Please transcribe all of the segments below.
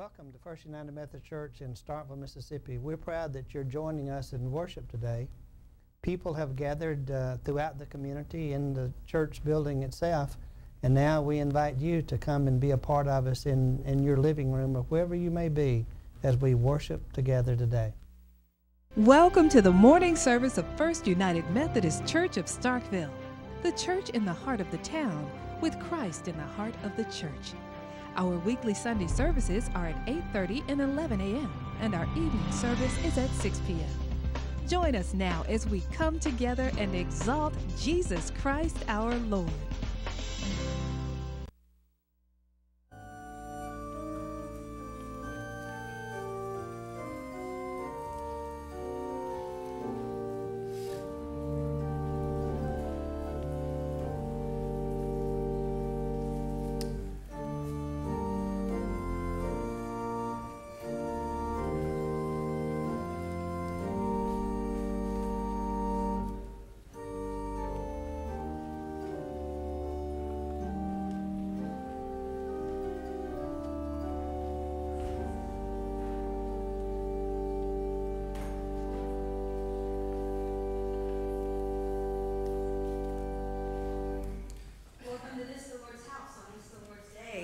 welcome to First United Methodist Church in Starkville, Mississippi. We're proud that you're joining us in worship today. People have gathered uh, throughout the community in the church building itself, and now we invite you to come and be a part of us in, in your living room or wherever you may be as we worship together today. Welcome to the morning service of First United Methodist Church of Starkville, the church in the heart of the town with Christ in the heart of the church. Our weekly Sunday services are at 8:30 and 11 a.m., and our evening service is at 6 p.m. Join us now as we come together and exalt Jesus Christ our Lord.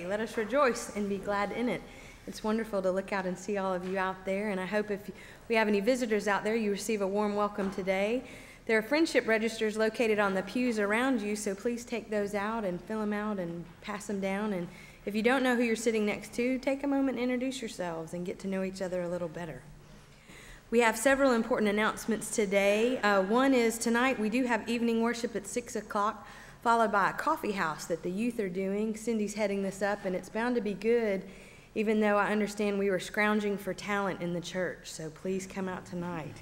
Let us rejoice and be glad in it. It's wonderful to look out and see all of you out there, and I hope if we have any visitors out there, you receive a warm welcome today. There are friendship registers located on the pews around you, so please take those out and fill them out and pass them down. And if you don't know who you're sitting next to, take a moment and introduce yourselves and get to know each other a little better. We have several important announcements today. Uh, one is tonight we do have evening worship at 6 o'clock followed by a coffee house that the youth are doing. Cindy's heading this up, and it's bound to be good, even though I understand we were scrounging for talent in the church. So please come out tonight.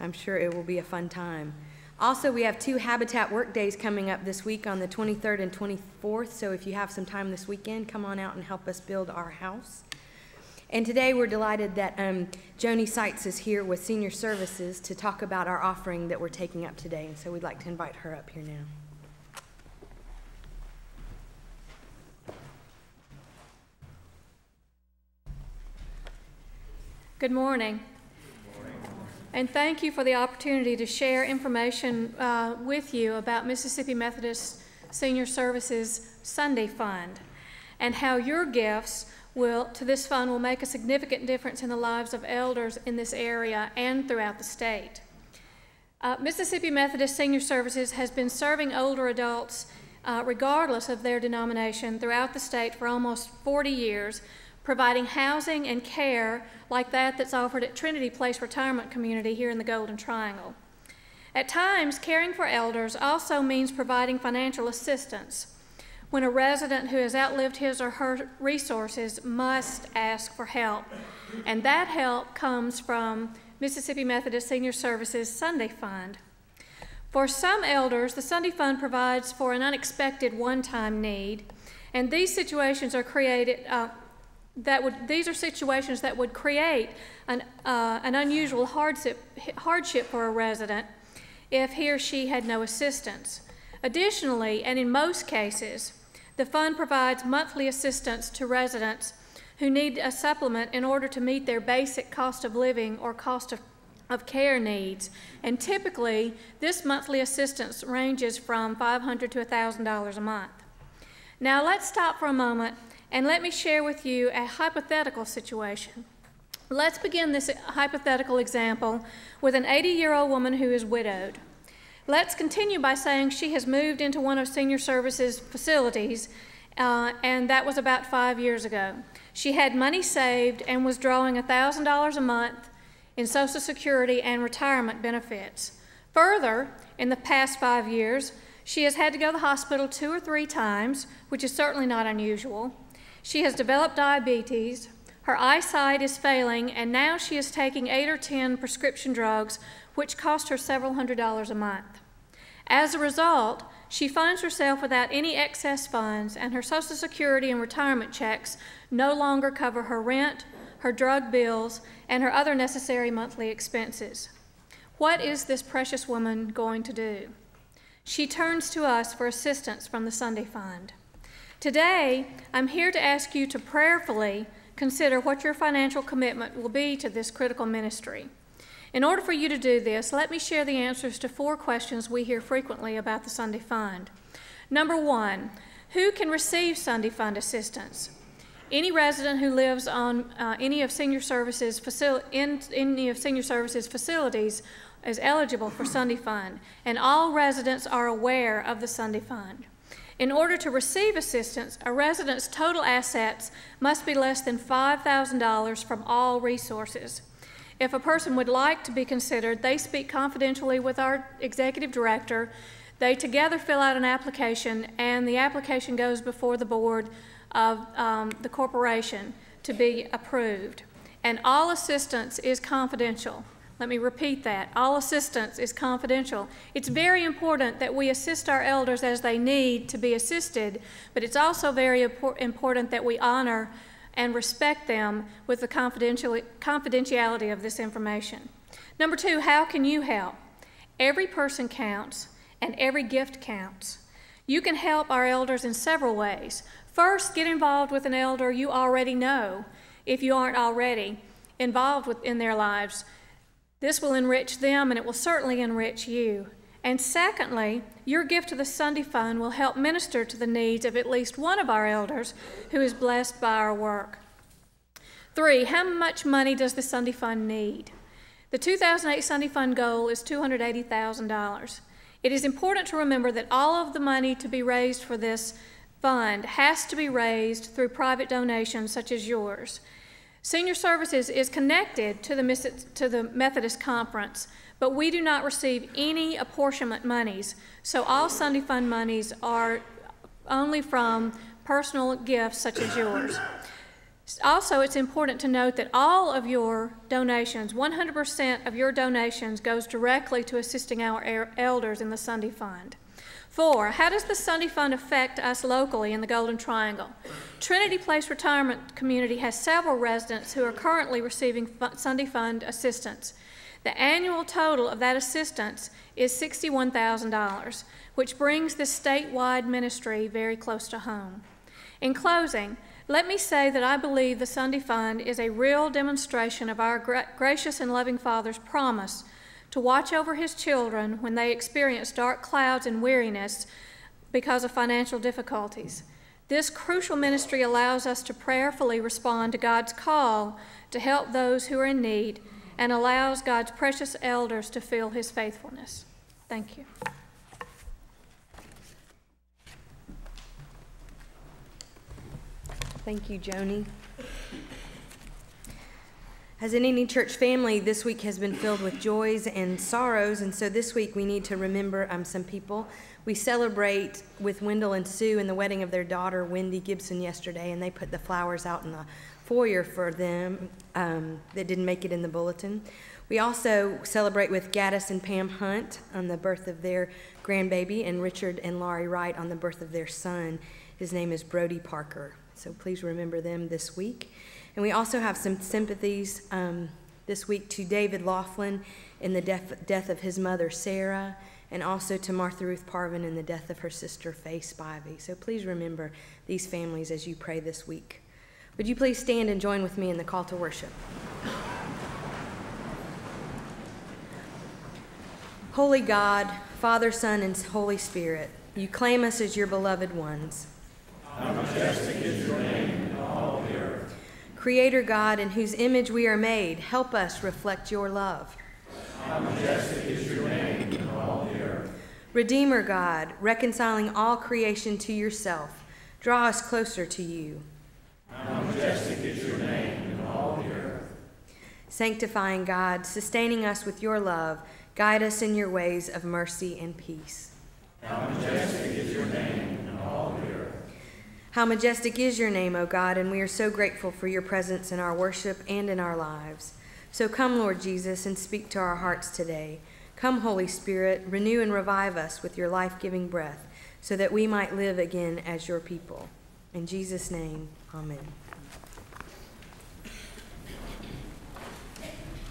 I'm sure it will be a fun time. Also, we have two Habitat work days coming up this week on the 23rd and 24th. So if you have some time this weekend, come on out and help us build our house. And today we're delighted that um, Joni Seitz is here with Senior Services to talk about our offering that we're taking up today. And so we'd like to invite her up here now. Good morning. And thank you for the opportunity to share information uh, with you about Mississippi Methodist Senior Services Sunday Fund and how your gifts will to this fund will make a significant difference in the lives of elders in this area and throughout the state. Uh, Mississippi Methodist Senior Services has been serving older adults uh, regardless of their denomination throughout the state for almost 40 years providing housing and care like that that's offered at Trinity Place Retirement Community here in the Golden Triangle. At times, caring for elders also means providing financial assistance when a resident who has outlived his or her resources must ask for help. And that help comes from Mississippi Methodist Senior Services Sunday Fund. For some elders, the Sunday Fund provides for an unexpected one time need, and these situations are created, uh, that would, these are situations that would create an, uh, an unusual hardship, hardship for a resident if he or she had no assistance. Additionally, and in most cases, the fund provides monthly assistance to residents who need a supplement in order to meet their basic cost of living or cost of, of care needs. And typically, this monthly assistance ranges from 500 to $1,000 a month. Now, let's stop for a moment and let me share with you a hypothetical situation. Let's begin this hypothetical example with an 80 year old woman who is widowed. Let's continue by saying she has moved into one of Senior Services facilities, uh, and that was about five years ago. She had money saved and was drawing $1,000 a month in Social Security and retirement benefits. Further, in the past five years, she has had to go to the hospital two or three times, which is certainly not unusual. She has developed diabetes, her eyesight is failing, and now she is taking eight or ten prescription drugs, which cost her several hundred dollars a month. As a result, she finds herself without any excess funds, and her Social Security and retirement checks no longer cover her rent, her drug bills, and her other necessary monthly expenses. What is this precious woman going to do? She turns to us for assistance from the Sunday Fund. Today, I'm here to ask you to prayerfully consider what your financial commitment will be to this critical ministry. In order for you to do this, let me share the answers to four questions we hear frequently about the Sunday Fund. Number one, who can receive Sunday Fund assistance? Any resident who lives on uh, any of senior services facil- in any of senior services facilities is eligible for Sunday Fund, and all residents are aware of the Sunday Fund. In order to receive assistance, a resident's total assets must be less than $5,000 from all resources. If a person would like to be considered, they speak confidentially with our executive director. They together fill out an application, and the application goes before the board of um, the corporation to be approved. And all assistance is confidential. Let me repeat that. All assistance is confidential. It's very important that we assist our elders as they need to be assisted, but it's also very important that we honor and respect them with the confidentiality of this information. Number two, how can you help? Every person counts and every gift counts. You can help our elders in several ways. First, get involved with an elder you already know, if you aren't already involved with, in their lives. This will enrich them and it will certainly enrich you. And secondly, your gift to the Sunday Fund will help minister to the needs of at least one of our elders who is blessed by our work. Three, how much money does the Sunday Fund need? The 2008 Sunday Fund goal is $280,000. It is important to remember that all of the money to be raised for this fund has to be raised through private donations such as yours. Senior Services is connected to the, to the Methodist Conference, but we do not receive any apportionment monies. So all Sunday Fund monies are only from personal gifts such as yours. Also, it's important to note that all of your donations, 100% of your donations, goes directly to assisting our elders in the Sunday Fund. Four, how does the Sunday Fund affect us locally in the Golden Triangle? Trinity Place Retirement Community has several residents who are currently receiving Sunday Fund assistance. The annual total of that assistance is $61,000, which brings the statewide ministry very close to home. In closing, let me say that I believe the Sunday Fund is a real demonstration of our gra- gracious and loving Father's promise to watch over his children when they experience dark clouds and weariness because of financial difficulties. This crucial ministry allows us to prayerfully respond to God's call to help those who are in need and allows God's precious elders to feel his faithfulness. Thank you. Thank you, Joni. As in any church family, this week has been filled with joys and sorrows, and so this week we need to remember um, some people. We celebrate with Wendell and Sue in the wedding of their daughter, Wendy Gibson, yesterday, and they put the flowers out in the foyer for them um, that didn't make it in the bulletin. We also celebrate with Gaddis and Pam Hunt on the birth of their grandbaby, and Richard and Laurie Wright on the birth of their son. His name is Brody Parker. So please remember them this week. And we also have some sympathies um, this week to David Laughlin in the death, death of his mother, Sarah, and also to Martha Ruth Parvin in the death of her sister, Faye Spivey. So please remember these families as you pray this week. Would you please stand and join with me in the call to worship? Holy God, Father, Son, and Holy Spirit, you claim us as your beloved ones. How majestic is your name Creator God, in whose image we are made, help us reflect your love. How majestic is your name in all the earth. Redeemer God, reconciling all creation to yourself, draw us closer to you. How majestic is your name in all the earth. Sanctifying God, sustaining us with your love, guide us in your ways of mercy and peace. How majestic is your name in all the earth. How majestic is your name, O God, and we are so grateful for your presence in our worship and in our lives. So come, Lord Jesus, and speak to our hearts today. Come, Holy Spirit, renew and revive us with your life giving breath, so that we might live again as your people. In Jesus' name, amen.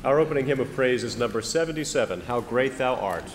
Our opening hymn of praise is number 77 How Great Thou Art.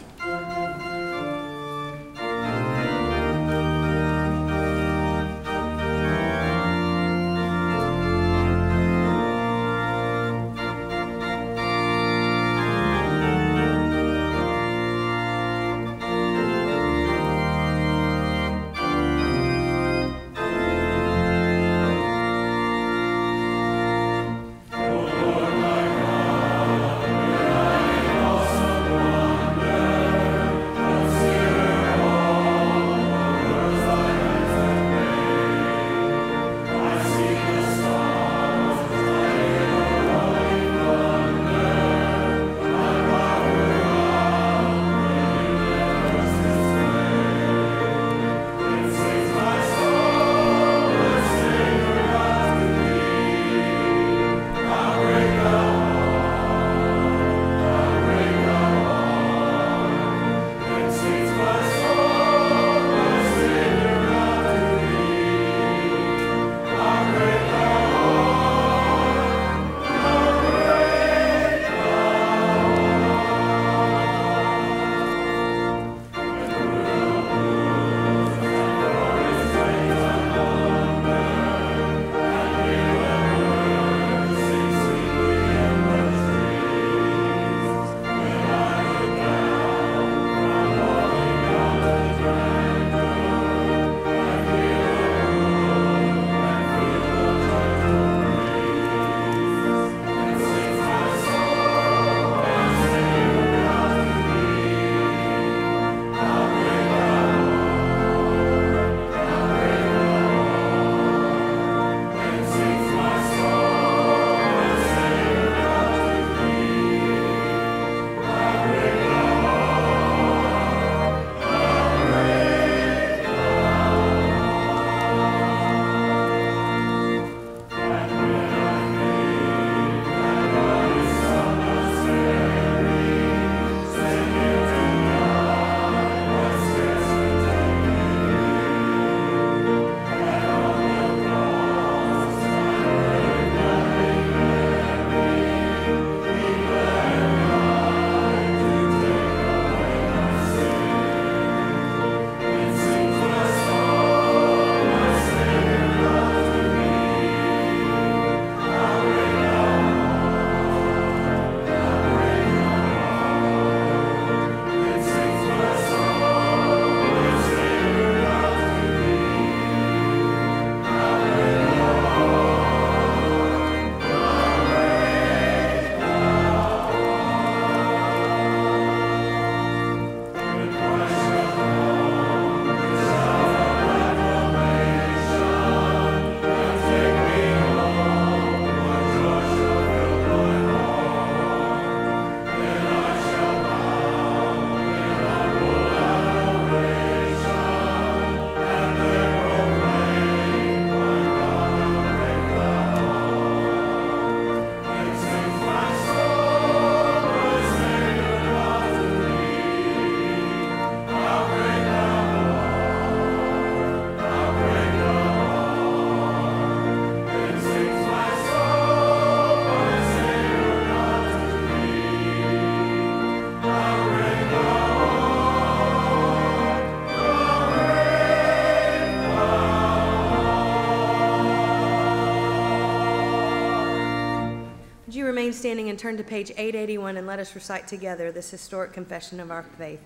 Standing and turn to page 881 and let us recite together this historic confession of our faith,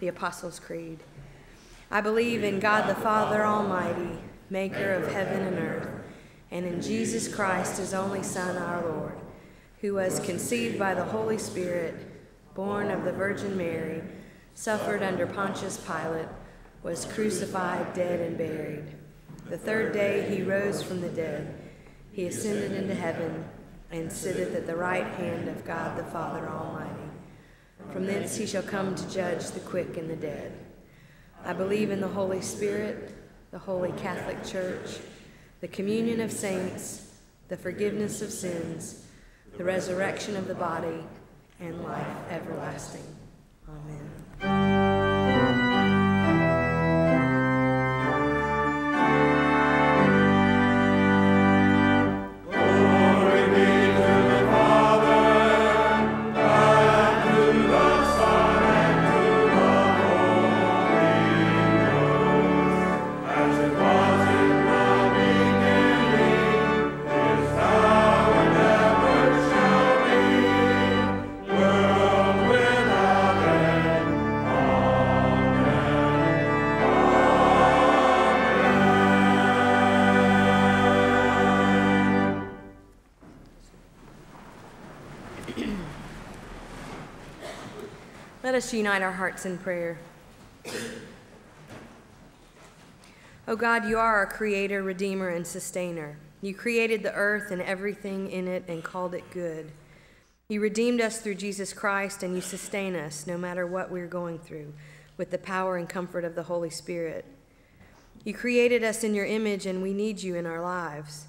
the Apostles' Creed. I believe in God the Father Almighty, maker of heaven and earth, and in Jesus Christ, his only Son, our Lord, who was conceived by the Holy Spirit, born of the Virgin Mary, suffered under Pontius Pilate, was crucified, dead, and buried. The third day he rose from the dead. He ascended into heaven and sitteth at the right hand of God the Father Almighty. From thence he shall come to judge the quick and the dead. I believe in the Holy Spirit, the holy Catholic Church, the communion of saints, the forgiveness of sins, the resurrection of the body, and life everlasting. Amen. Unite our hearts in prayer. Oh God, you are our creator, redeemer, and sustainer. You created the earth and everything in it and called it good. You redeemed us through Jesus Christ, and you sustain us no matter what we're going through with the power and comfort of the Holy Spirit. You created us in your image, and we need you in our lives.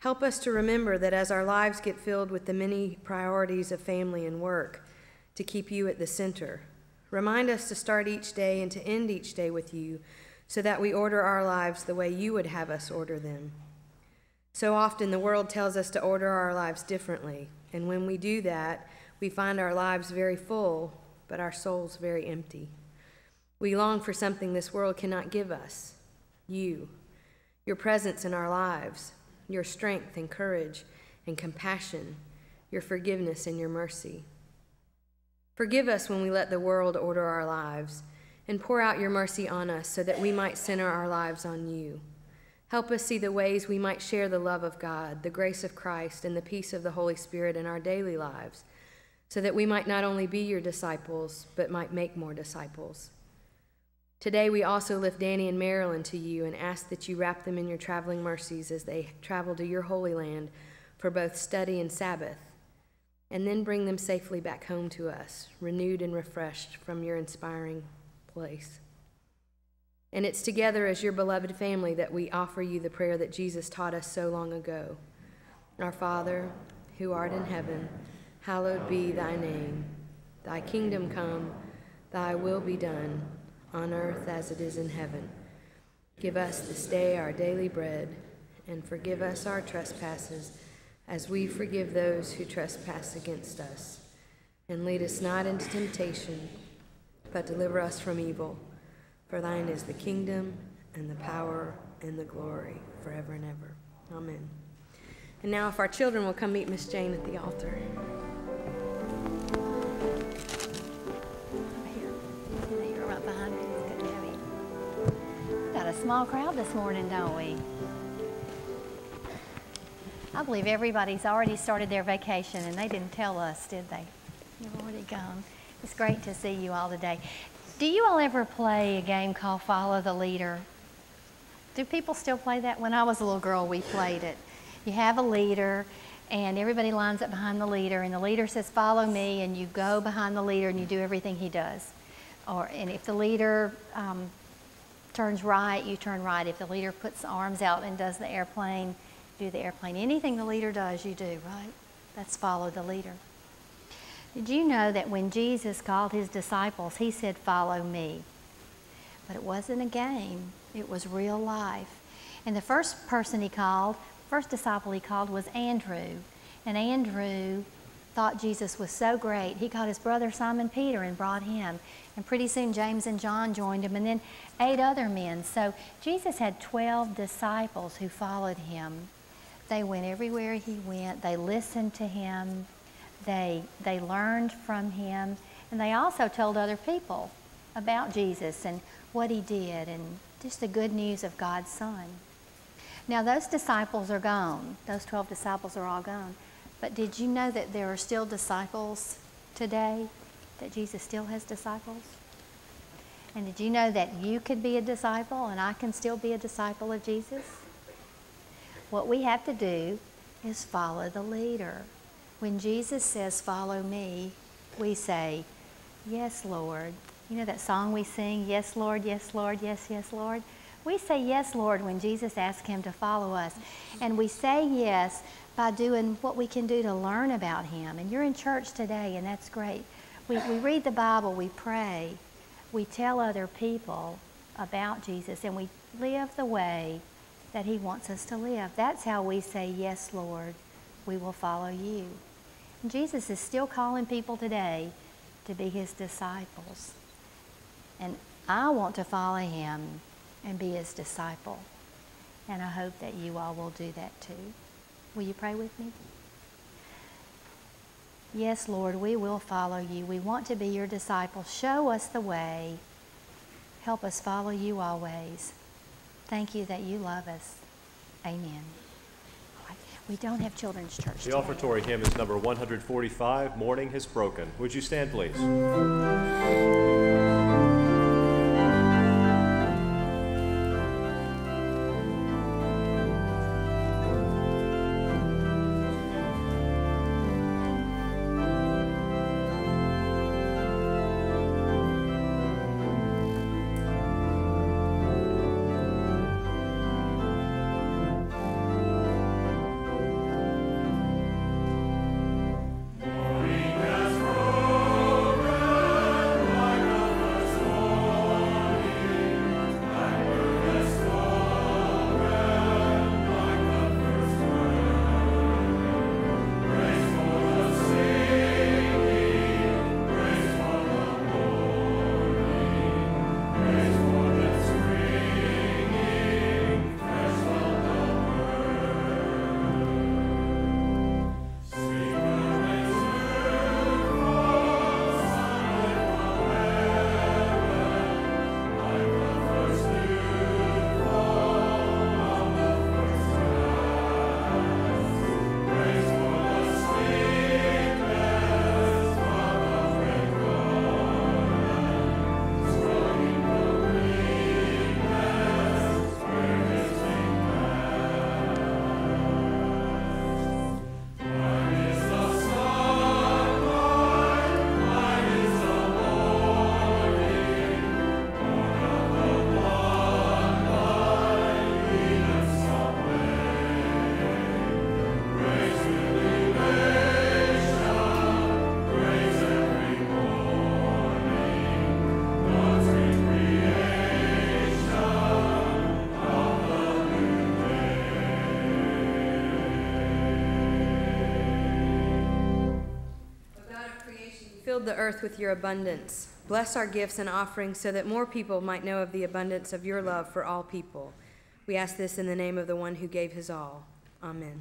Help us to remember that as our lives get filled with the many priorities of family and work, to keep you at the center. Remind us to start each day and to end each day with you so that we order our lives the way you would have us order them. So often the world tells us to order our lives differently, and when we do that, we find our lives very full, but our souls very empty. We long for something this world cannot give us you, your presence in our lives, your strength and courage and compassion, your forgiveness and your mercy. Forgive us when we let the world order our lives, and pour out your mercy on us so that we might center our lives on you. Help us see the ways we might share the love of God, the grace of Christ, and the peace of the Holy Spirit in our daily lives, so that we might not only be your disciples, but might make more disciples. Today, we also lift Danny and Marilyn to you and ask that you wrap them in your traveling mercies as they travel to your holy land for both study and Sabbath and then bring them safely back home to us, renewed and refreshed from your inspiring place. And it's together as your beloved family that we offer you the prayer that Jesus taught us so long ago Our Father, who art in heaven, hallowed be thy name. Thy kingdom come, thy will be done, on earth as it is in heaven. Give us this day our daily bread, and forgive us our trespasses as we forgive those who trespass against us. And lead us not into temptation, but deliver us from evil. For thine is the kingdom, and the power, and the glory, forever and ever. Amen. And now, if our children will come meet Miss Jane at the altar. You're right behind me. Got a small crowd this morning, don't we? I believe everybody's already started their vacation and they didn't tell us, did they? You've already gone. It's great to see you all today. Do you all ever play a game called Follow the Leader? Do people still play that? When I was a little girl, we played it. You have a leader, and everybody lines up behind the leader, and the leader says, Follow me, and you go behind the leader and you do everything he does. Or, and if the leader um, turns right, you turn right. If the leader puts arms out and does the airplane, do the airplane. Anything the leader does, you do, right? That's follow the leader. Did you know that when Jesus called his disciples, he said, Follow me? But it wasn't a game, it was real life. And the first person he called, first disciple he called was Andrew. And Andrew thought Jesus was so great, he called his brother Simon Peter and brought him. And pretty soon James and John joined him, and then eight other men. So Jesus had 12 disciples who followed him. They went everywhere he went. They listened to him. They, they learned from him, and they also told other people about Jesus and what he did and just the good news of God's Son. Now, those disciples are gone. Those 12 disciples are all gone. But did you know that there are still disciples today? That Jesus still has disciples? And did you know that you could be a disciple and I can still be a disciple of Jesus? What we have to do is follow the leader. When Jesus says, Follow me, we say, Yes, Lord. You know that song we sing, Yes, Lord, yes, Lord, yes, yes, Lord? We say yes, Lord, when Jesus asks him to follow us. And we say yes by doing what we can do to learn about him. And you're in church today, and that's great. We, we read the Bible, we pray, we tell other people about Jesus, and we live the way that he wants us to live. That's how we say, Yes, Lord, we will follow you. And Jesus is still calling people today to be his disciples. And I want to follow him and be his disciple. And I hope that you all will do that too. Will you pray with me? Yes, Lord, we will follow you. We want to be your disciples. Show us the way. Help us follow you always. Thank you that you love us. Amen. We don't have children's church. The today. offertory hymn is number 145, Morning Has Broken. Would you stand, please? Filled the earth with your abundance. Bless our gifts and offerings so that more people might know of the abundance of your love for all people. We ask this in the name of the one who gave his all. Amen.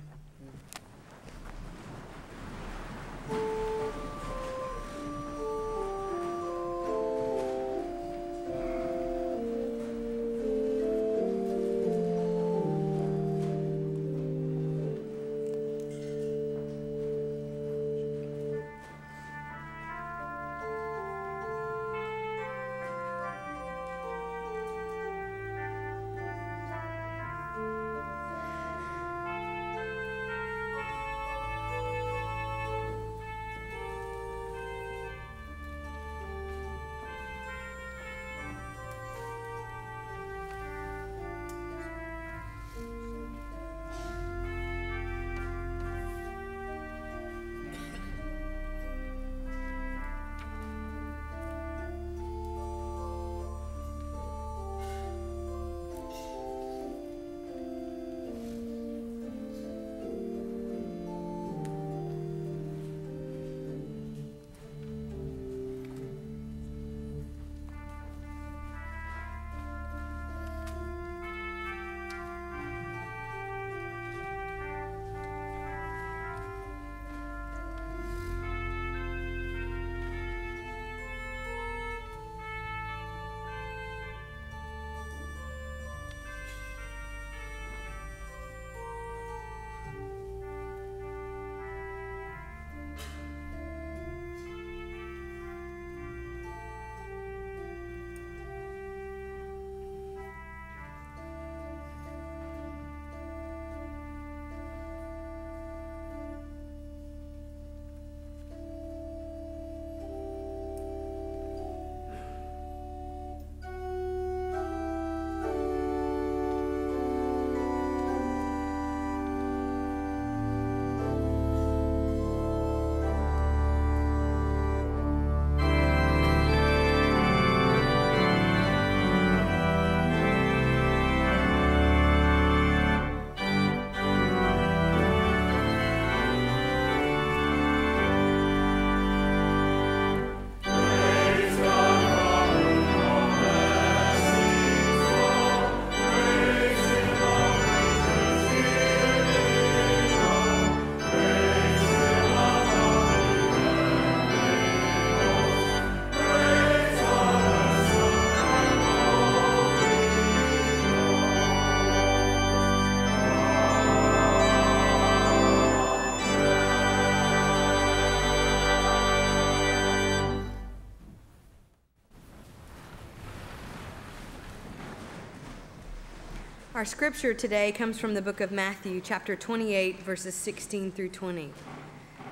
Our scripture today comes from the book of Matthew, chapter 28, verses 16 through 20.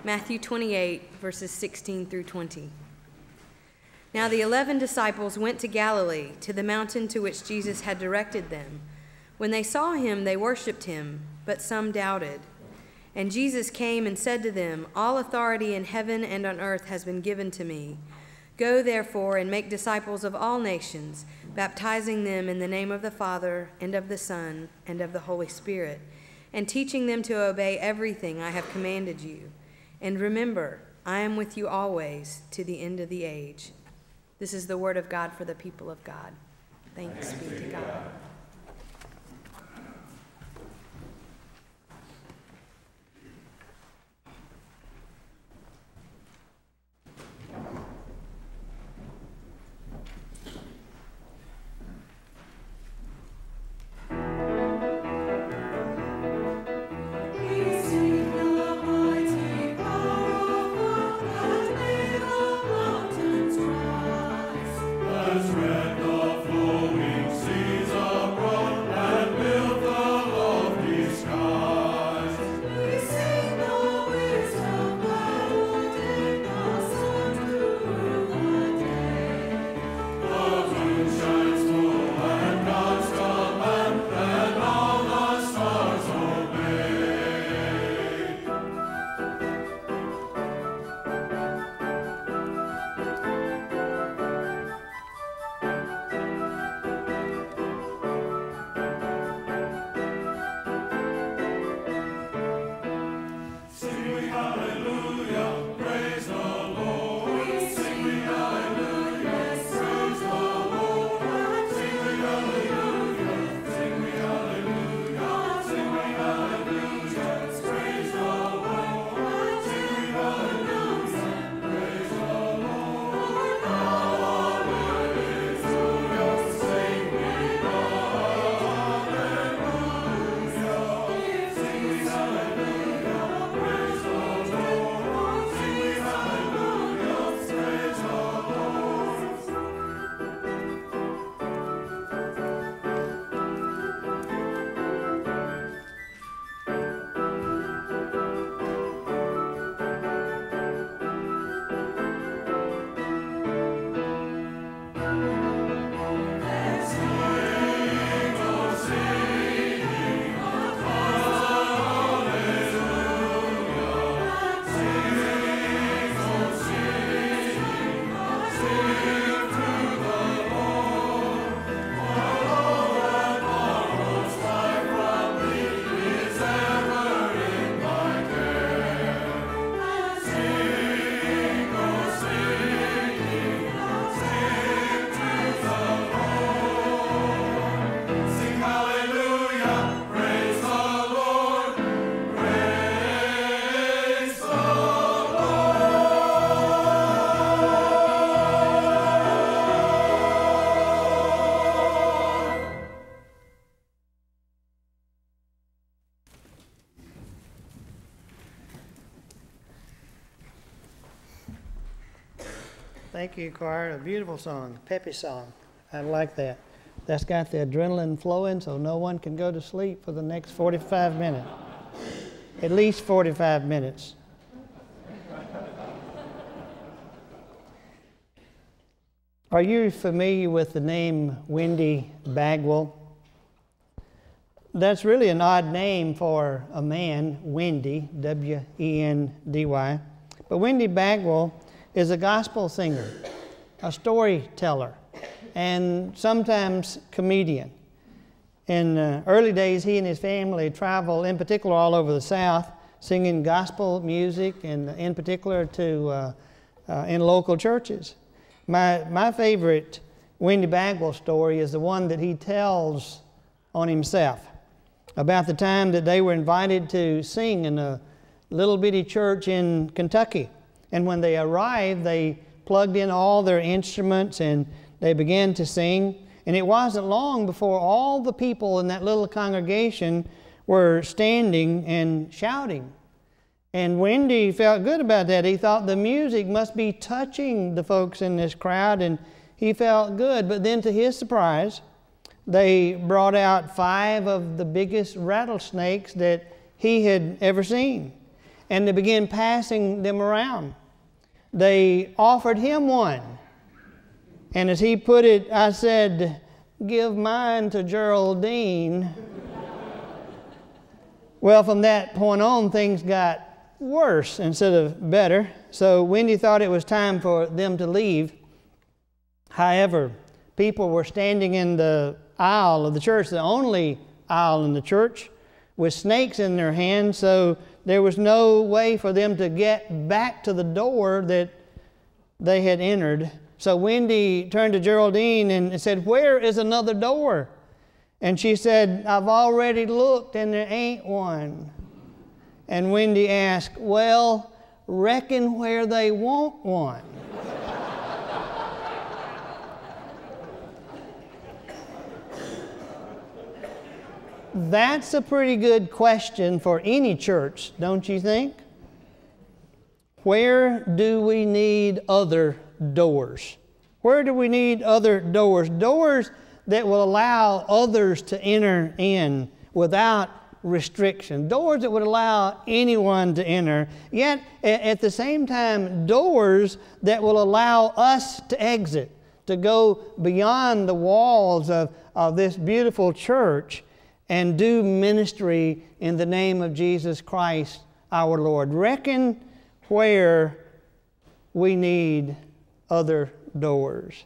Matthew 28, verses 16 through 20. Now the eleven disciples went to Galilee, to the mountain to which Jesus had directed them. When they saw him, they worshipped him, but some doubted. And Jesus came and said to them, All authority in heaven and on earth has been given to me. Go therefore and make disciples of all nations, baptizing them in the name of the Father, and of the Son, and of the Holy Spirit, and teaching them to obey everything I have commanded you. And remember, I am with you always to the end of the age. This is the word of God for the people of God. Thanks, Thanks be to God. choir. A beautiful song, peppy song. I like that. That's got the adrenaline flowing so no one can go to sleep for the next 45 minutes. At least 45 minutes. Are you familiar with the name Wendy Bagwell? That's really an odd name for a man, Wendy, W E N D Y. But Wendy Bagwell is a gospel singer, a storyteller, and sometimes comedian. In uh, early days, he and his family traveled, in particular, all over the South, singing gospel music, and in particular to uh, uh, in local churches. My my favorite Wendy Bagwell story is the one that he tells on himself about the time that they were invited to sing in a little bitty church in Kentucky. And when they arrived, they plugged in all their instruments and they began to sing. And it wasn't long before all the people in that little congregation were standing and shouting. And Wendy felt good about that. He thought the music must be touching the folks in this crowd, and he felt good. But then, to his surprise, they brought out five of the biggest rattlesnakes that he had ever seen, and they began passing them around. They offered him one, and as he put it, I said, Give mine to Geraldine. well, from that point on, things got worse instead of better. So Wendy thought it was time for them to leave. However, people were standing in the aisle of the church, the only aisle in the church, with snakes in their hands, so there was no way for them to get back to the door that they had entered. So Wendy turned to Geraldine and said, Where is another door? And she said, I've already looked and there ain't one. And Wendy asked, Well, reckon where they want one. That's a pretty good question for any church, don't you think? Where do we need other doors? Where do we need other doors? Doors that will allow others to enter in without restriction. Doors that would allow anyone to enter, yet at the same time, doors that will allow us to exit, to go beyond the walls of, of this beautiful church and do ministry in the name of Jesus Christ our Lord. Reckon where we need other doors.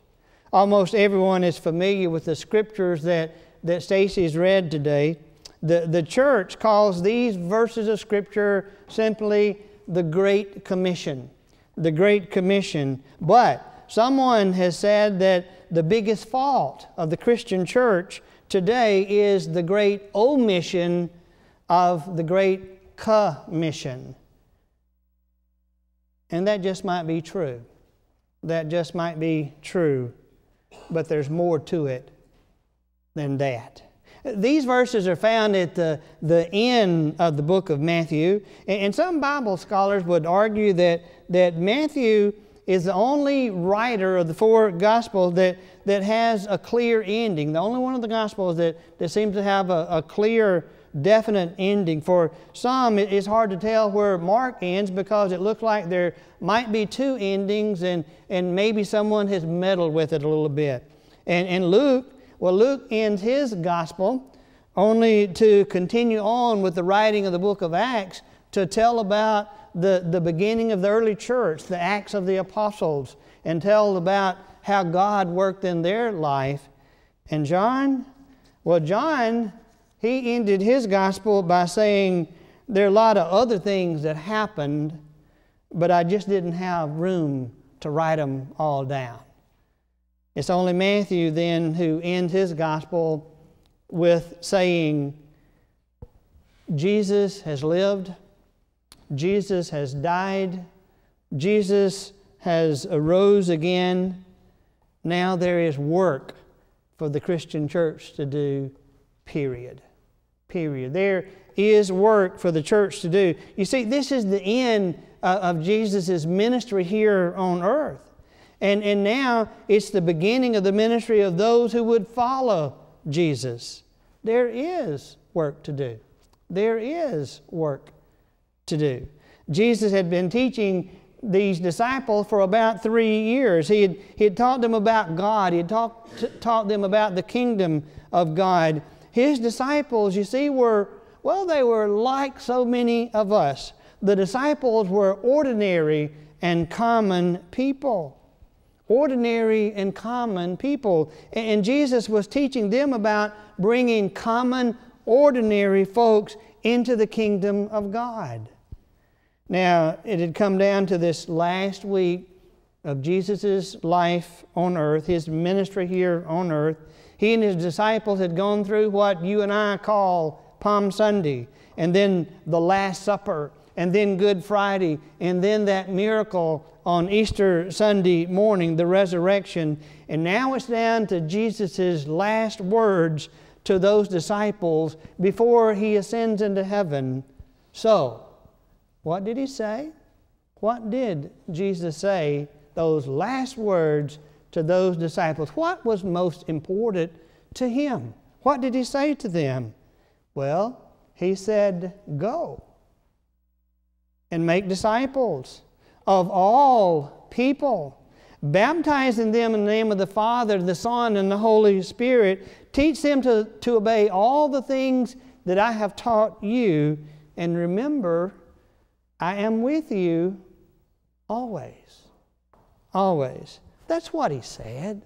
Almost everyone is familiar with the scriptures that, that Stacy's read today. The, the church calls these verses of scripture simply the Great Commission. The Great Commission. But someone has said that the biggest fault of the Christian church today is the great omission of the great commission. And that just might be true. That just might be true. But there's more to it than that. These verses are found at the, the end of the book of Matthew. And some Bible scholars would argue that, that Matthew is the only writer of the four Gospels that, that has a clear ending. The only one of the Gospels that, that seems to have a, a clear, definite ending. For some, it, it's hard to tell where Mark ends because it looks like there might be two endings and, and maybe someone has meddled with it a little bit. And, and Luke, well, Luke ends his Gospel only to continue on with the writing of the book of Acts to tell about the, the beginning of the early church, the Acts of the Apostles, and tell about how God worked in their life. And John, well, John, he ended his gospel by saying, There are a lot of other things that happened, but I just didn't have room to write them all down. It's only Matthew then who ends his gospel with saying, Jesus has lived, Jesus has died. Jesus has arose again. Now there is work for the Christian church to do, period. Period. There is work for the church to do. You see, this is the end uh, of Jesus' ministry here on earth. And, and now it's the beginning of the ministry of those who would follow Jesus. There is work to do. There is work to do. Jesus had been teaching these disciples for about three years. He had, he had taught them about God, he had taught, taught them about the kingdom of God. His disciples, you see, were, well, they were like so many of us. The disciples were ordinary and common people. Ordinary and common people. And Jesus was teaching them about bringing common, ordinary folks into the kingdom of God. Now, it had come down to this last week of Jesus' life on earth, his ministry here on earth. He and his disciples had gone through what you and I call Palm Sunday, and then the Last Supper, and then Good Friday, and then that miracle on Easter Sunday morning, the resurrection. And now it's down to Jesus' last words to those disciples before he ascends into heaven. So, what did he say? What did Jesus say, those last words to those disciples? What was most important to him? What did he say to them? Well, he said, Go and make disciples of all people, baptizing them in the name of the Father, the Son, and the Holy Spirit. Teach them to, to obey all the things that I have taught you, and remember, I am with you always. Always. That's what he said.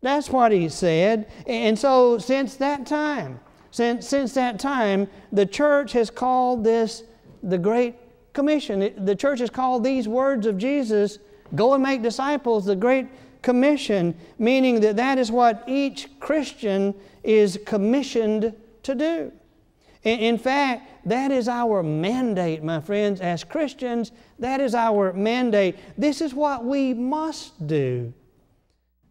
That's what he said. And so, since that time, since, since that time, the church has called this the Great Commission. The church has called these words of Jesus, go and make disciples, the Great Commission, meaning that that is what each Christian is commissioned to do. In fact, that is our mandate, my friends. As Christians, that is our mandate. This is what we must do.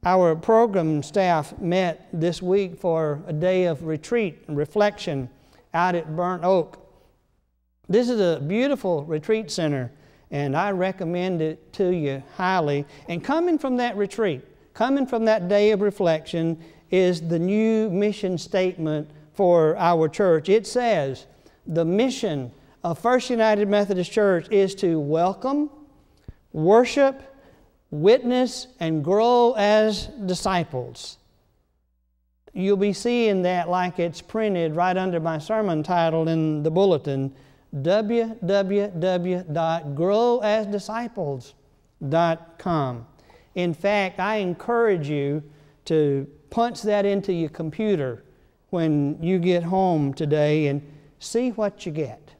Our program staff met this week for a day of retreat and reflection out at Burnt Oak. This is a beautiful retreat center, and I recommend it to you highly. And coming from that retreat, coming from that day of reflection, is the new mission statement for our church. It says, The mission of First United Methodist Church is to welcome, worship, witness, and grow as disciples. You'll be seeing that like it's printed right under my sermon title in the bulletin www.growasdisciples.com. In fact, I encourage you to punch that into your computer when you get home today and see what you get.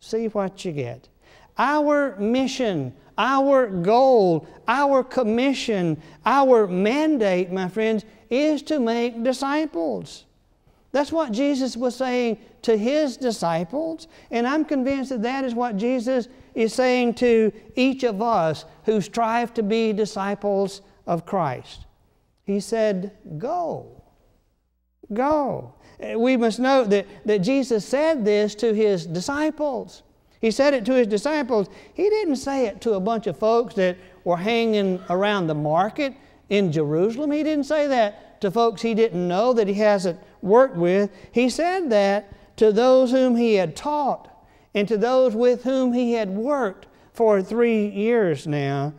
See what you get. Our mission our goal, our commission, our mandate, my friends, is to make disciples. That's what Jesus was saying to his disciples, and I'm convinced that that is what Jesus is saying to each of us who strive to be disciples of Christ. He said, Go. Go. Eh, we must note that, that Jesus said this to his disciples. He said it to his disciples. He didn't say it to a bunch of folks that were hanging around the market in Jerusalem. He didn't say that to folks he didn't know that he hasn't worked with. He said that to those whom he had taught and to those with whom he had worked for three years now.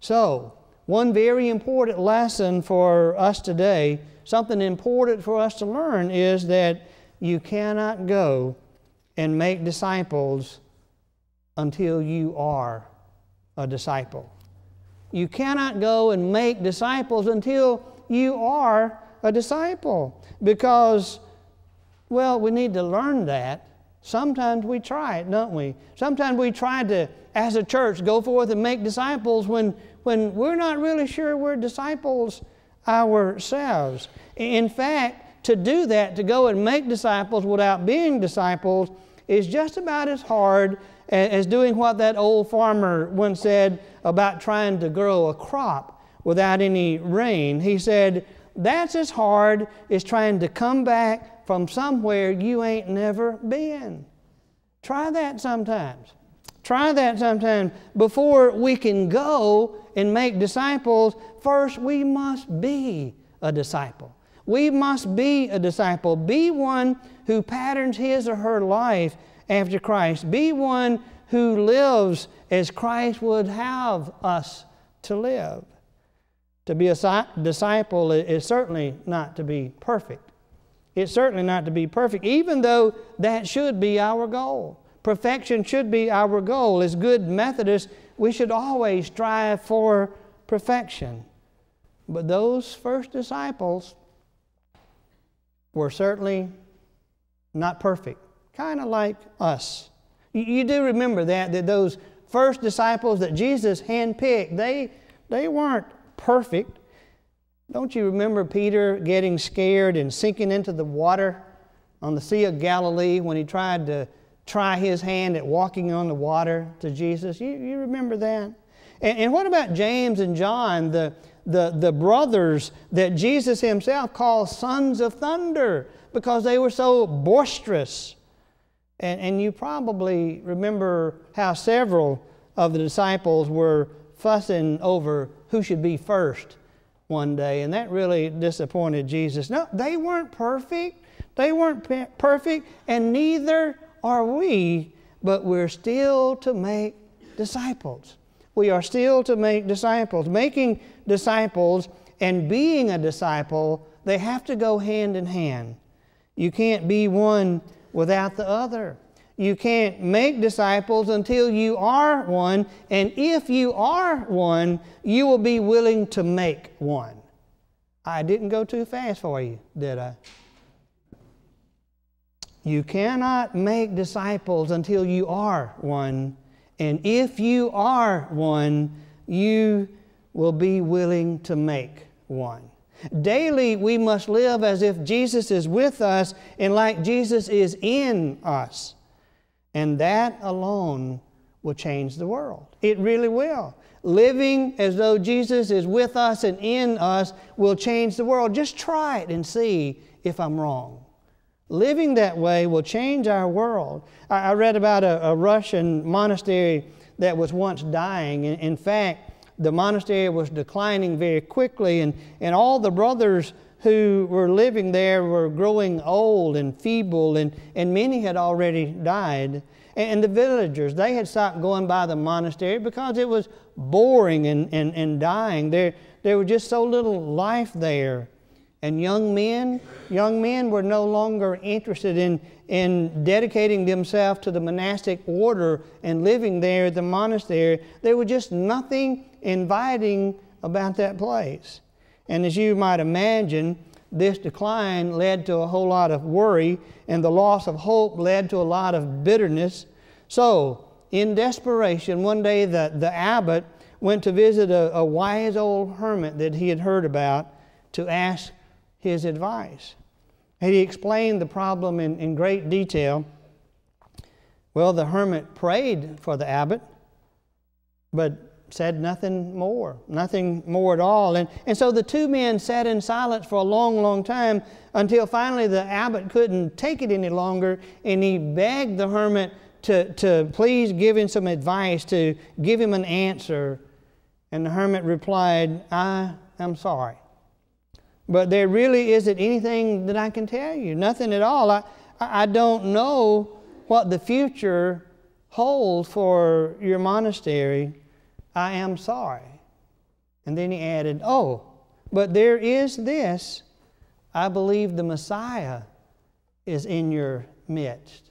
So, one very important lesson for us today, something important for us to learn, is that you cannot go and make disciples until you are a disciple. You cannot go and make disciples until you are a disciple because, well, we need to learn that. Sometimes we try it, don't we? Sometimes we try to, as a church, go forth and make disciples when, when we're not really sure we're disciples ourselves. In fact, to do that, to go and make disciples without being disciples, is just about as hard as doing what that old farmer once said about trying to grow a crop without any rain. He said, That's as hard as trying to come back from somewhere you ain't never been. Try that sometimes. Try that sometimes. Before we can go and make disciples, first we must be a disciple. We must be a disciple. Be one who patterns his or her life after Christ. Be one who lives as Christ would have us to live. To be a disciple is certainly not to be perfect. It's certainly not to be perfect, even though that should be our goal. Perfection should be our goal. As good Methodists, we should always strive for perfection. But those first disciples were certainly not perfect kind of like us. You, you, do remember that, that those first disciples that Jesus handpicked, they, they weren't perfect. Don't you remember Peter getting scared and sinking into the water on the Sea of Galilee when he tried to try his hand at walking on the water to Jesus? You, you remember that? And, and what about James and John, the, the, the brothers that Jesus himself called sons of thunder because they were so boisterous? And, and you probably remember how several of the disciples were fussing over who should be first one day, and that really disappointed Jesus. No, they weren't perfect. They weren't perfect, and neither are we, but we're still to make disciples. We are still to make disciples. Making disciples and being a disciple, they have to go hand in hand. You can't be one without the other. You can't make disciples until you are one, and if you are one, you will be willing to make one. I didn't go too fast for you, did I? You cannot make disciples until you are one, and if you are one, you will be willing to make one. Daily, we must live as if Jesus is with us and like Jesus is in us. And that alone will change the world. It really will. Living as though Jesus is with us and in us will change the world. Just try it and see if I'm wrong. Living that way will change our world. I, read about a, a, Russian monastery that was once dying. In, in fact, the monastery was declining very quickly, and, and all the brothers who were living there were growing old and feeble, and, and many had already died. And the villagers, they had stopped going by the monastery because it was boring and, and, and dying. There, there was just so little life there. And young men, young men were no longer interested in, in dedicating themselves to the monastic order and living there at the monastery. There was just nothing inviting about that place. And as you might imagine, this decline led to a whole lot of worry, and the loss of hope led to a lot of bitterness. So, in desperation, one day the, the abbot went to visit a, a wise old hermit that he had heard about to ask his advice. And he explained the problem in, in great detail. Well, the hermit prayed for the abbot, but said nothing more, nothing more at all. And, and so the two men sat in silence for a long, long time until finally the abbot couldn't take it any longer and he begged the hermit to, to please give him some advice, to give him an answer. And the hermit replied, I am sorry. But there really isn't anything that I can tell you, nothing at all. I, I don't know what the future holds for your monastery. I am sorry. And then he added, Oh, but there is this. I believe the Messiah is in your midst.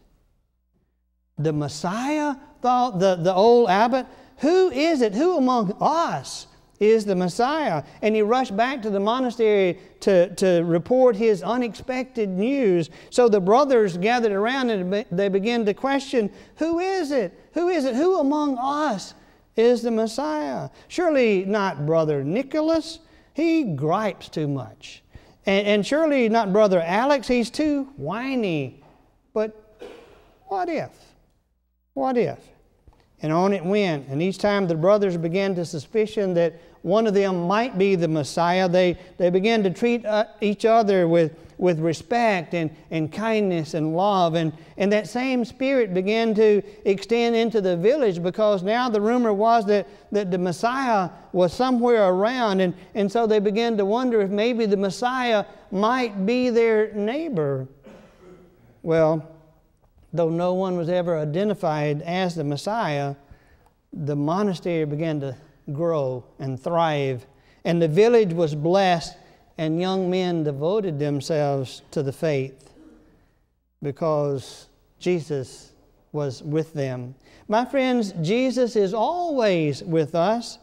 The Messiah, thought the, the old abbot, who is it? Who among us is the Messiah? And he rushed back to the monastery to, to report his unexpected news. So the brothers gathered around and they began to question, Who is it? Who is it? Who among us is the Messiah. Surely not Brother Nicholas. He gripes too much. And, and surely not Brother Alex. He's too whiny. But what if? What if? And on it went. And each time the brothers began to suspicion that one of them might be the Messiah, they, they began to treat uh, each other with with respect and, and kindness and love. And, and that same spirit began to extend into the village because now the rumor was that, that the Messiah was somewhere around. And, and so they began to wonder if maybe the Messiah might be their neighbor. Well, though no one was ever identified as the Messiah, the monastery began to grow and thrive. And the village was blessed and young men devoted themselves to the faith because Jesus was with them. My friends, Jesus is always with us.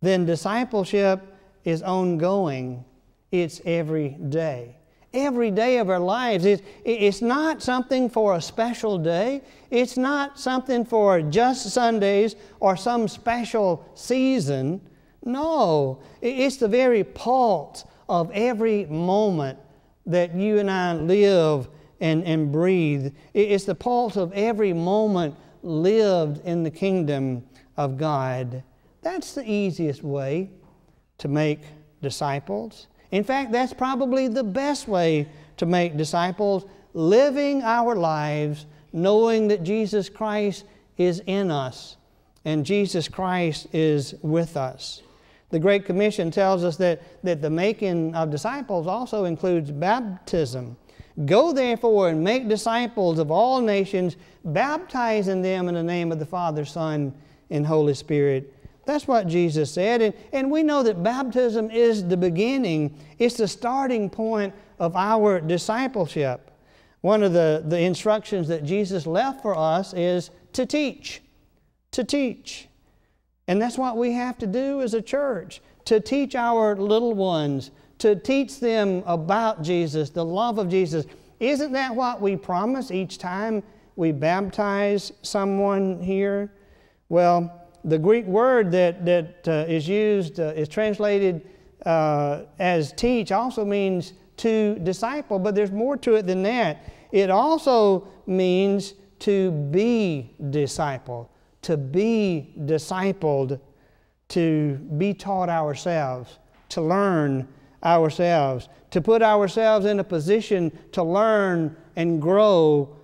Then discipleship is ongoing, it's every day. Every day of our lives. It's not something for a special day. It's not something for just Sundays or some special season. No, it's the very pulse of every moment that you and I live and, and breathe. It's the pulse of every moment lived in the kingdom of God. That's the easiest way to make disciples. In fact, that's probably the best way to make disciples, living our lives knowing that Jesus Christ is in us and Jesus Christ is with us. The Great Commission tells us that, that the making of disciples also includes baptism. Go therefore and make disciples of all nations, baptizing them in the name of the Father, Son, and Holy Spirit. That's what Jesus said. And, and we know that baptism is the beginning, it's the starting point of our discipleship. One of the, the instructions that Jesus left for us is to teach. To teach. And that's what we have to do as a church to teach our little ones, to teach them about Jesus, the love of Jesus. Isn't that what we promise each time we baptize someone here? Well, the Greek word that, that uh, is used, uh, is translated uh, as teach, also means to disciple, but there's more to it than that. It also means to be disciple to be discipled, to be taught ourselves, to learn ourselves, to put ourselves in a position to learn and grow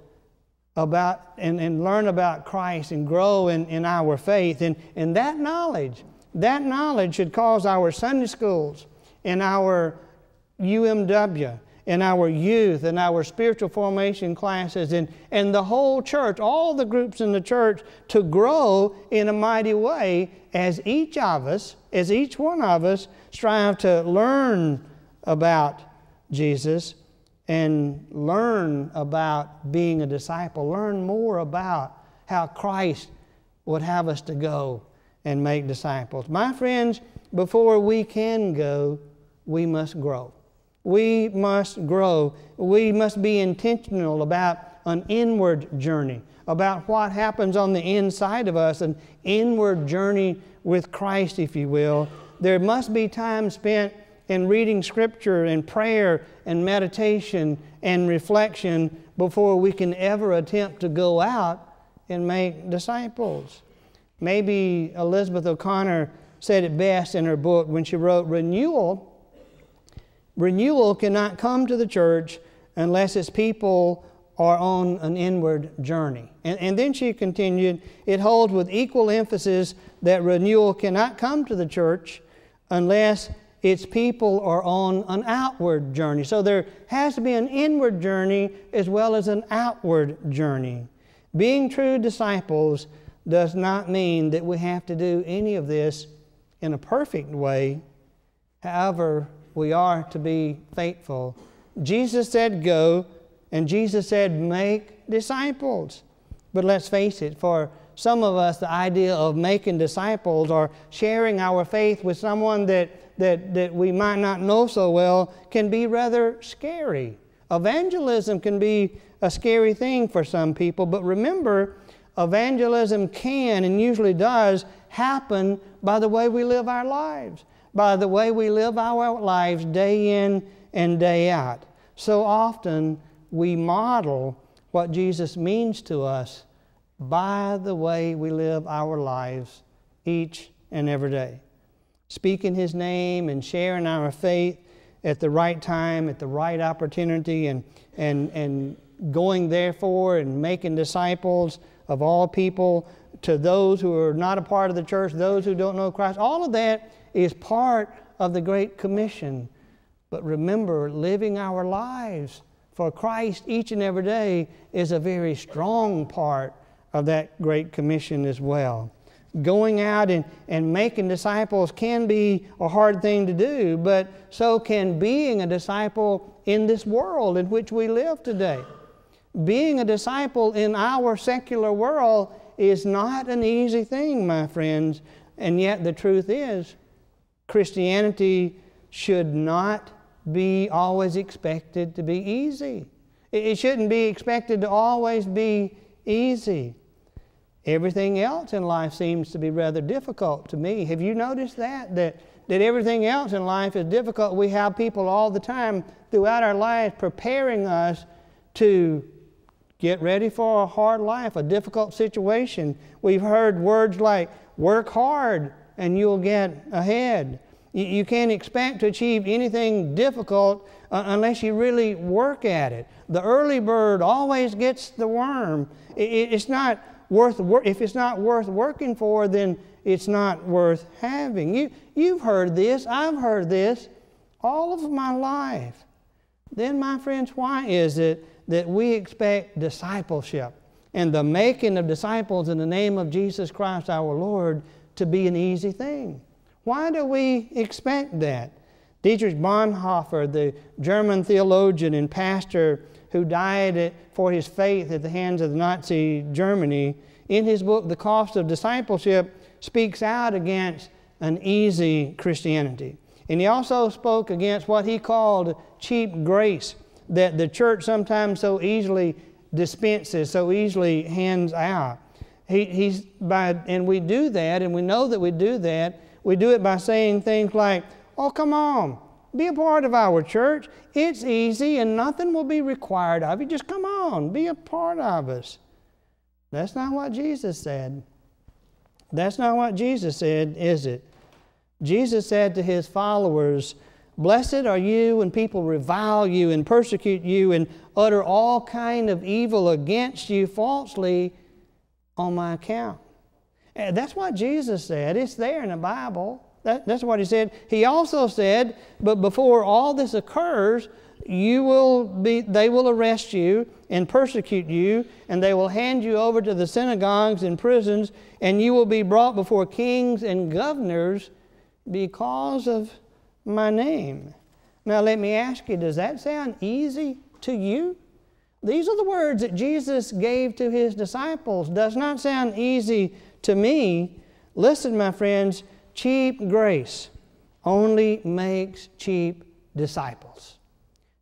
about and, and learn about Christ and grow in, in our faith. And, and that knowledge, that knowledge should cause our Sunday schools and our UMW in our youth and our spiritual formation classes and, and the whole church, all the groups in the church, to grow in a mighty way as each of us, as each one of us, strive to learn about Jesus and learn about being a disciple, learn more about how Christ would have us to go and make disciples. My friends, before we can go, we must grow. We must grow. We must be intentional about an inward journey, about what happens on the inside of us, an inward journey with Christ, if you will. There must be time spent in reading Scripture and prayer and meditation and reflection before we can ever attempt to go out and make disciples. Maybe Elizabeth O'Connor said it best in her book when she wrote, Renewal renewal cannot come to the church unless its people are on an inward journey. And, and then she continued, it holds with equal emphasis that renewal cannot come to the church unless its people are on an outward journey. So there has to be an inward journey as well as an outward journey. Being true disciples does not mean that we have to do any of this in a perfect way. However, we are to be faithful. Jesus said, Go, and Jesus said, Make disciples. But let's face it, for some of us, the idea of making disciples or sharing our faith with someone that, that, that we might not know so well can be rather scary. Evangelism can be a scary thing for some people, but remember, evangelism can and usually does happen by the way we live our lives by the way we live our lives day in and day out. So often we model what Jesus means to us by the way we live our lives each and every day. Speaking His name and sharing our faith at the right time, at the right opportunity, and, and, and going therefore and making disciples of all people to those who are not a part of the church, those who don't know Christ. All of that is part of the Great Commission. But remember, living our lives for Christ each and every day is a very strong part of that Great Commission as well. Going out and, and making disciples can be a hard thing to do, but so can being a disciple in this world in which we live today. Being a disciple in our secular world is not an easy thing, my friends, and yet the truth is Christianity should not be always expected to be easy. It shouldn't be expected to always be easy. Everything else in life seems to be rather difficult to me. Have you noticed that? That, that everything else in life is difficult. We have people all the time throughout our lives preparing us to get ready for a hard life, a difficult situation. We've heard words like work hard and you'll get ahead. You, you can't expect to achieve anything difficult uh, unless you really work at it. The early bird always gets the worm. It, it's not worth if it's not worth working for, then it's not worth having. You, you've heard this, I've heard this all of my life. Then, my friends, why is it that we expect discipleship and the making of disciples in the name of Jesus Christ our Lord to be an easy thing? Why do we expect that? Dietrich Bonhoeffer, the German theologian and pastor who died for his faith at the hands of the Nazi Germany, in his book, The Cost of Discipleship, speaks out against an easy Christianity. And he also spoke against what he called cheap grace that the church sometimes so easily dispenses, so easily hands out. He, he's by, and we do that, and we know that we do that. We do it by saying things like, Oh, come on, be a part of our church. It's easy and nothing will be required of you. Just come on, be a part of us. That's not what Jesus said. That's not what Jesus said, is it? Jesus said to his followers, Blessed are you when people revile you and persecute you and utter all kind of evil against you falsely on my account. And that's what Jesus said. It's there in the Bible. That, that's what he said. He also said, but before all this occurs, you will be, they will arrest you and persecute you, and they will hand you over to the synagogues and prisons, and you will be brought before kings and governors because of my name. Now, let me ask you, does that sound easy to you? These are the words that Jesus gave to his disciples. Does not sound easy to me. Listen, my friends, cheap grace only makes cheap disciples.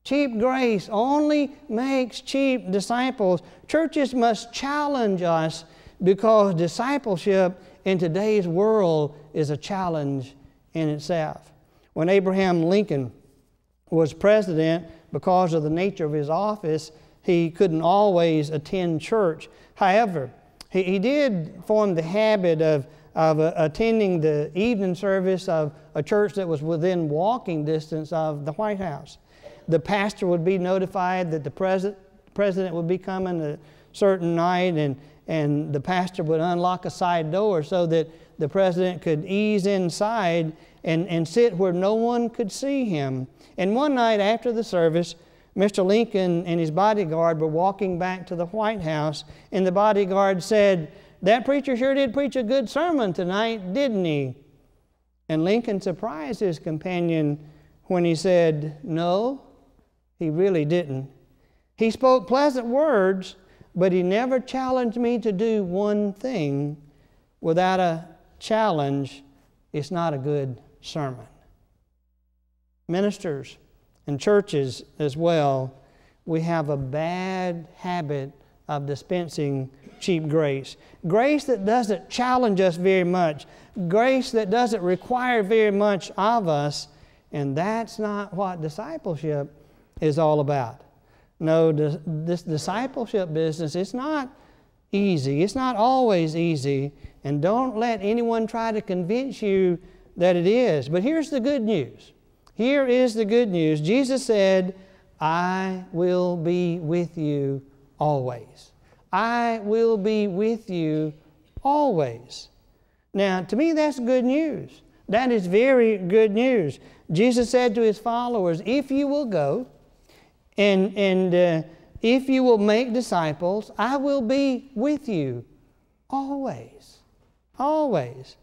Cheap grace only makes cheap disciples. Churches must challenge us because discipleship in today's world is a challenge in itself. When Abraham Lincoln was president, because of the nature of his office, he couldn't always attend church. However, he, he did form the habit of, of uh, attending the evening service of a church that was within walking distance of the White House. The pastor would be notified that the president, president would be coming a certain night, and, and the pastor would unlock a side door so that the president could ease inside and, and sit where no one could see him. And one night after the service, Mr. Lincoln and his bodyguard were walking back to the White House, and the bodyguard said, That preacher sure did preach a good sermon tonight, didn't he? And Lincoln surprised his companion when he said, No, he really didn't. He spoke pleasant words, but he never challenged me to do one thing without a challenge, it's not a good sermon. Ministers and churches as well, we have a bad habit of dispensing cheap grace. Grace that doesn't challenge us very much, grace that doesn't require very much of us, and that's not what discipleship is all about. No, this discipleship business, it's not easy. It's not always easy, and don't let anyone try to convince you that it is. But here's the good news. Here is the good news. Jesus said, I will be with you always. I will be with you always. Now, to me, that's good news. That is very good news. Jesus said to his followers, If you will go and, and uh, if you will make disciples, I will be with you always. Always.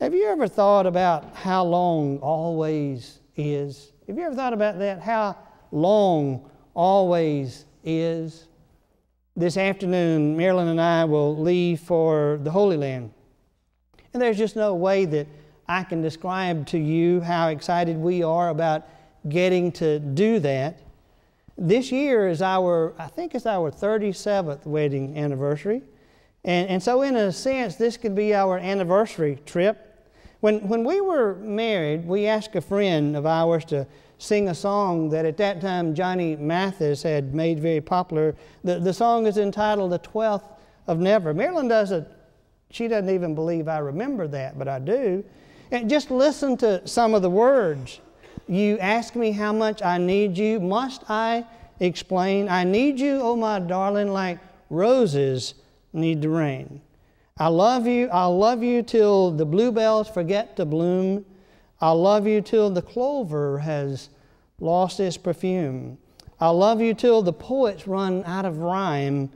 Have you ever thought about how long always is? Have you ever thought about that? How long always is? This afternoon, Marilyn and I will leave for the Holy Land. And there's just no way that I can describe to you how excited we are about getting to do that. This year is our, I think it's our 37th wedding anniversary. And, and so, in a sense, this could be our anniversary trip. When, when we were married, we asked a friend of ours to sing a song that at that time Johnny Mathis had made very popular. The, the song is entitled The Twelfth of Never. Marilyn doesn't, she doesn't even believe I remember that, but I do. And just listen to some of the words. You ask me how much I need you. Must I explain? I need you, oh my darling, like roses need the rain. I love you. I'll love you till the bluebells forget to bloom. I'll love you till the clover has lost its perfume. I'll love you till the poets run out of rhyme,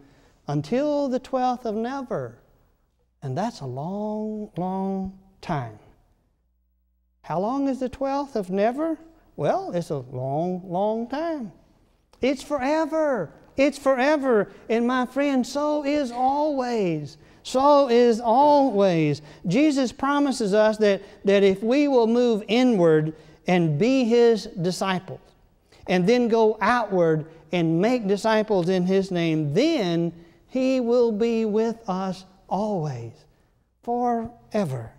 until the twelfth of never. And that's a long, long time. How long is the twelfth of never? Well, it's a long, long time. It's forever. It's forever. And my friend, so is always. So is always. Jesus promises us that, that if we will move inward and be His disciples, and then go outward and make disciples in His name, then He will be with us always, forever.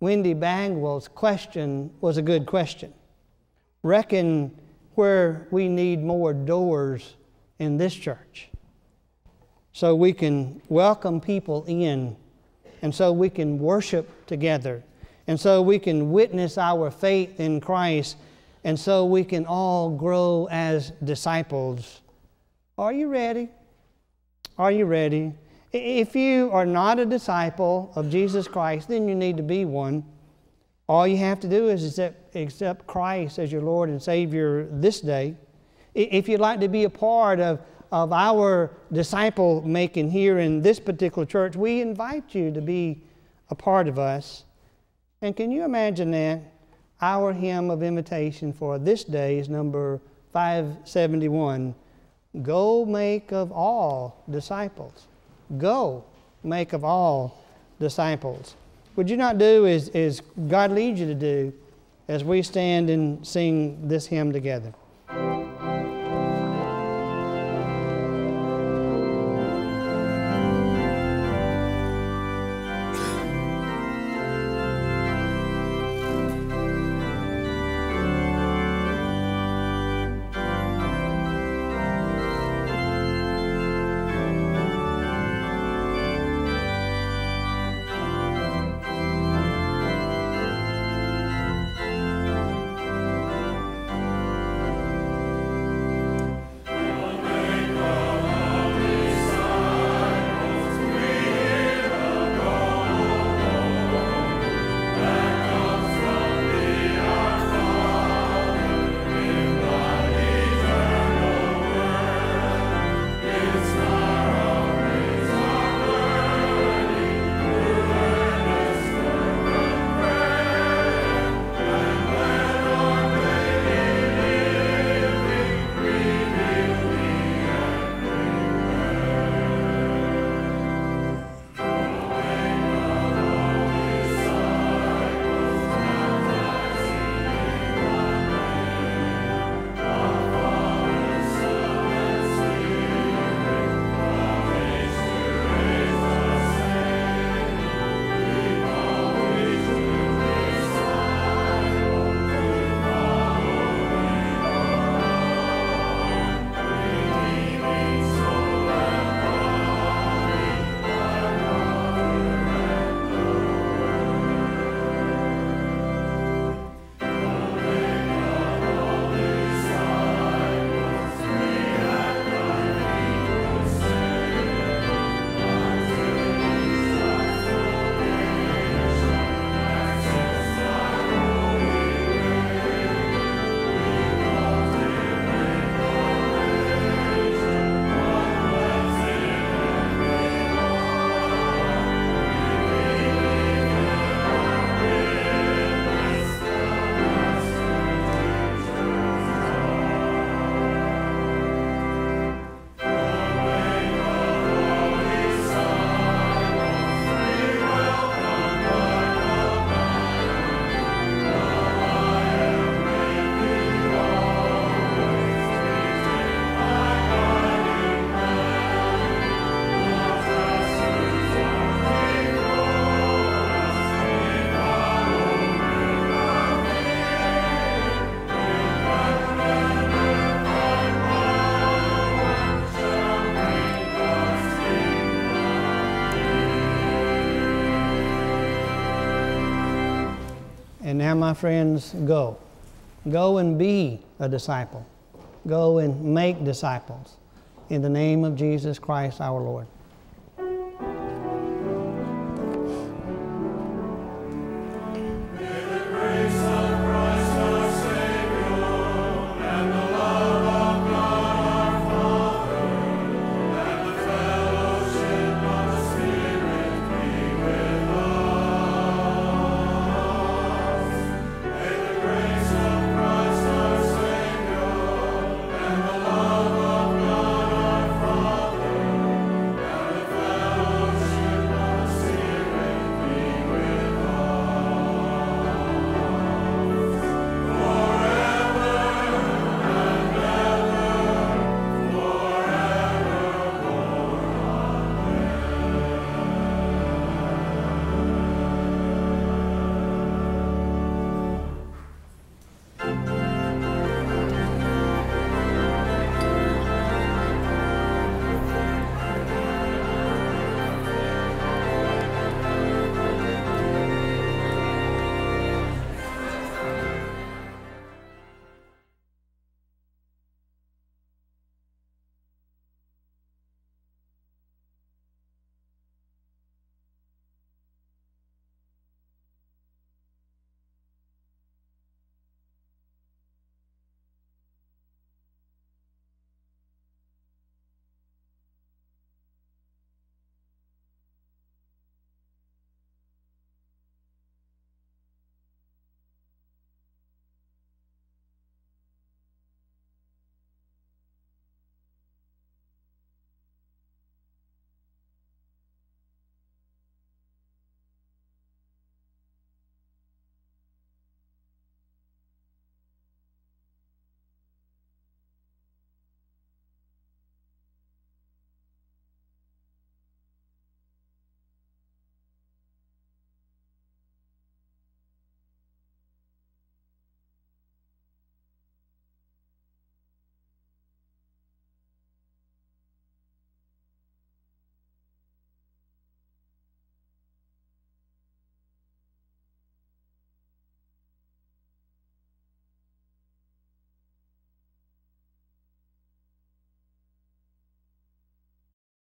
Wendy Bagwell's question was a good question. Reckon where we need more doors in this church so we can welcome people in and so we can worship together and so we can witness our faith in Christ and so we can all grow as disciples. Are you ready? Are you ready? If you are not a disciple of Jesus Christ, then you need to be one. All you have to do is accept, accept Christ as your Lord and Savior this day. If you'd like to be a part of, of our disciple making here in this particular church, we invite you to be a part of us. And can you imagine that? Our hymn of invitation for this day is number 571 Go make of all disciples. Go make of all disciples. Would you not do as, as God leads you to do as we stand and sing this hymn together? Now, my friends, go. Go and be a disciple. Go and make disciples in the name of Jesus Christ our Lord.